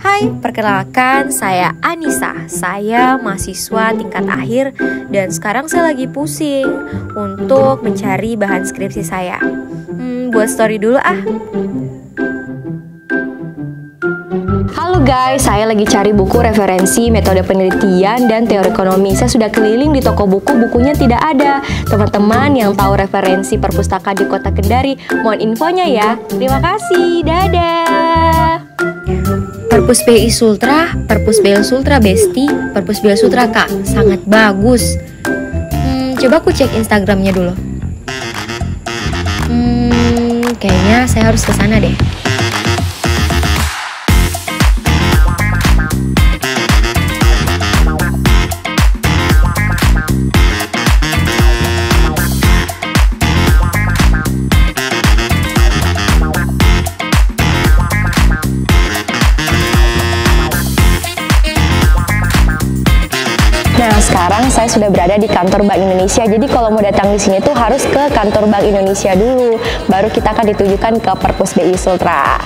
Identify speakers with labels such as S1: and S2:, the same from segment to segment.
S1: Hai, perkenalkan saya Anissa. Saya mahasiswa tingkat akhir dan sekarang saya lagi pusing untuk mencari bahan skripsi saya. Hmm, buat story dulu ah. Halo guys, saya lagi cari buku referensi metode penelitian dan teori ekonomi. Saya sudah keliling di toko buku, bukunya tidak ada. Teman-teman yang tahu referensi perpustakaan di Kota Kendari, mohon infonya ya. Terima kasih, dadah. Perpus BI Sultra, Perpus BI Sultra Besti, Perpus BI Sultra Kak, sangat bagus. Hmm, coba aku cek Instagramnya dulu. Hmm, kayaknya saya harus ke sana deh. Saya sudah berada di kantor Bank Indonesia. Jadi kalau mau datang di sini tuh harus ke kantor Bank Indonesia dulu. Baru kita akan ditujukan ke Perpus BI Sultra.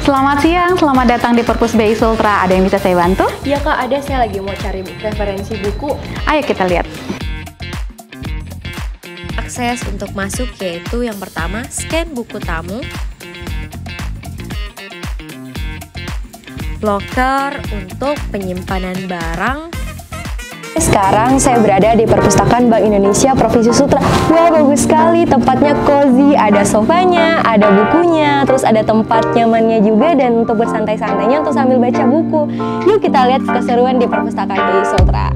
S2: Selamat siang, selamat datang di Perpus BI Sultra. Ada yang bisa saya bantu?
S1: Ya kak, ada saya lagi mau cari referensi buku.
S2: Ayo kita lihat.
S1: Akses untuk masuk yaitu yang pertama scan buku tamu, locker untuk penyimpanan barang. Sekarang saya berada di perpustakaan Bank Indonesia Provinsi Sutra. Wah, bagus sekali. Tempatnya cozy, ada sofanya, ada bukunya, terus ada tempat nyamannya juga dan untuk bersantai-santainya untuk sambil baca buku. Yuk kita lihat keseruan di perpustakaan BI Sutra.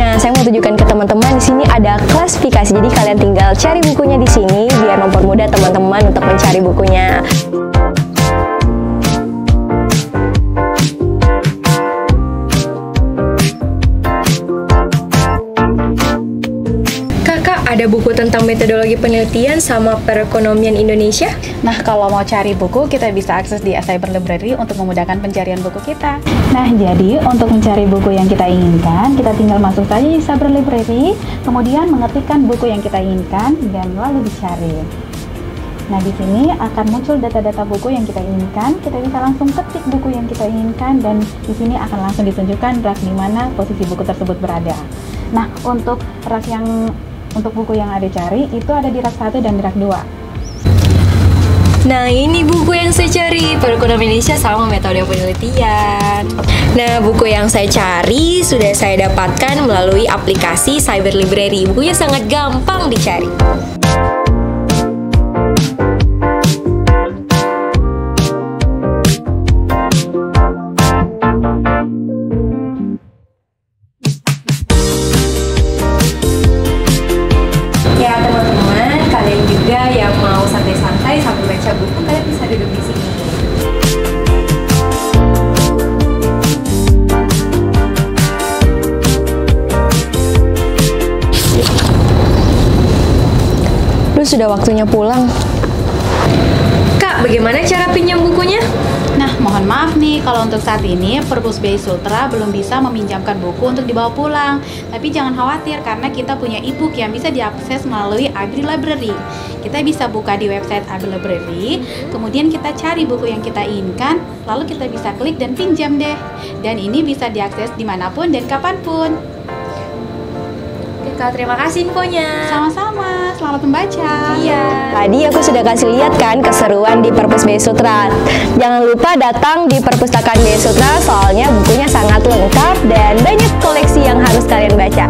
S1: Nah, saya mau tunjukkan ke teman-teman di sini ada klasifikasi. Jadi kalian tinggal cari bukunya di sini biar mempermudah teman-teman untuk mencari bukunya. Kakak, ada buku tentang metodologi penelitian sama perekonomian Indonesia?
S2: Nah, kalau mau cari buku, kita bisa akses di Cyber Library untuk memudahkan pencarian buku kita. Nah, jadi untuk mencari buku yang kita inginkan, kita tinggal masuk saja di Cyber Library, kemudian mengetikkan buku yang kita inginkan, dan lalu dicari. Nah, di sini akan muncul data-data buku yang kita inginkan. Kita bisa langsung ketik buku yang kita inginkan, dan di sini akan langsung ditunjukkan rak di mana posisi buku tersebut berada. Nah, untuk rak yang untuk buku yang ada cari itu ada di rak 1 dan di rak 2.
S1: Nah ini buku yang saya cari Perekonomian Indonesia sama metode penelitian Nah buku yang saya cari sudah saya dapatkan melalui aplikasi Cyber Library Bukunya sangat gampang dicari Lu sudah waktunya pulang. Kak, bagaimana cara pinjam bukunya?
S2: Nah, mohon maaf nih kalau untuk saat ini Perpus BI Sultra belum bisa meminjamkan buku untuk dibawa pulang. Tapi jangan khawatir karena kita punya e-book yang bisa diakses melalui Abri Library. Kita bisa buka di website Abri Library, kemudian kita cari buku yang kita inginkan, lalu kita bisa klik dan pinjam deh. Dan ini bisa diakses di mana pun dan kapan pun.
S1: Oke, Kak, terima kasih infonya.
S2: Sama-sama, selamat membaca.
S1: Iya. Tadi aku sudah kasih lihat kan keseruan di Perpus BI Sutra. Jangan lupa datang di perpustakaan BI Sutra soalnya bukunya sangat lengkap dan banyak koleksi yang harus kalian baca.